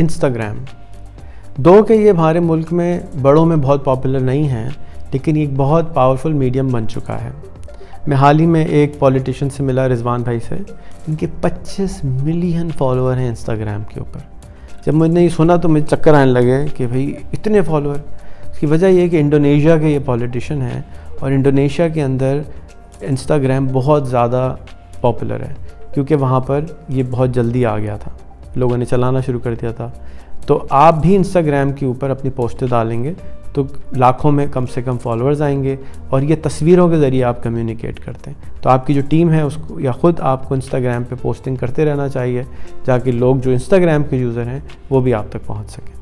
Instagram दो के ये हमारे मुल्क में, बड़ों में बहुत पॉपुलर नहीं हैं, लेकिन एक बहुत पावरफुल मीडियम बन चुका है। मैं हाल ही में एक पॉलिटिशियन से मिला, रिजवान भाई से। इनके 25 मिलियन फॉलोअर हैं इंस्टाग्राम के ऊपर। जब मैंने ये सुना तो मुझे चक्कर आने लगे कि भाई, इतने फॉलोअर इसकी वजह ये है कि इंडोनेशिया के ये पॉलिटिशियन हैं और इंडोनेशिया के अंदर इंस्टाग्राम बहुत ज़्यादा पॉपुलर है, क्योंकि वहाँ पर ये बहुत जल्दी आ गया था। लोगों ने चलाना शुरू कर दिया था। तो आप भी इंस्टाग्राम के ऊपर अपनी पोस्टें डालेंगे तो लाखों में कम से कम फॉलोअर्स आएँगे और ये तस्वीरों के ज़रिए आप कम्युनिकेट करते हैं। तो आपकी जो टीम है उसको, या ख़ुद आपको इंस्टाग्राम पे पोस्टिंग करते रहना चाहिए, ताकि लोग जो इंस्टाग्राम के यूज़र हैं, वो भी आप तक पहुँच सकें।